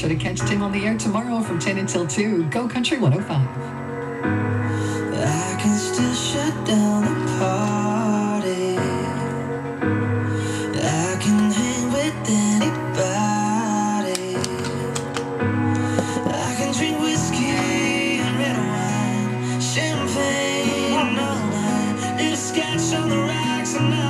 sure to catch Tim on the air tomorrow from 10 until 2. Go Country 105. I can still shut down the party. I can hang with anybody. I can drink whiskey and red wine, champagne all night. On the and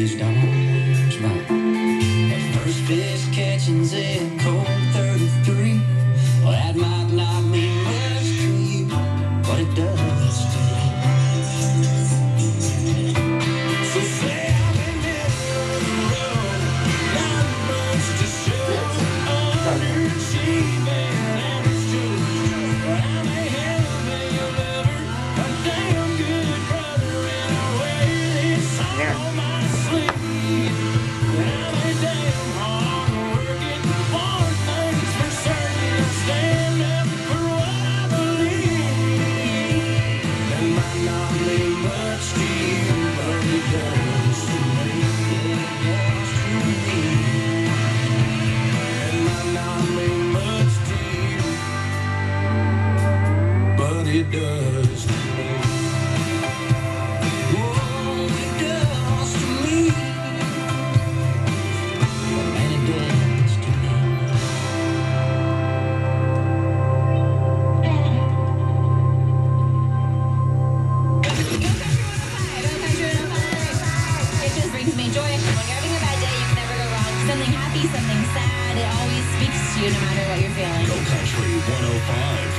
That his you no matter what you're feeling. Go Country 105.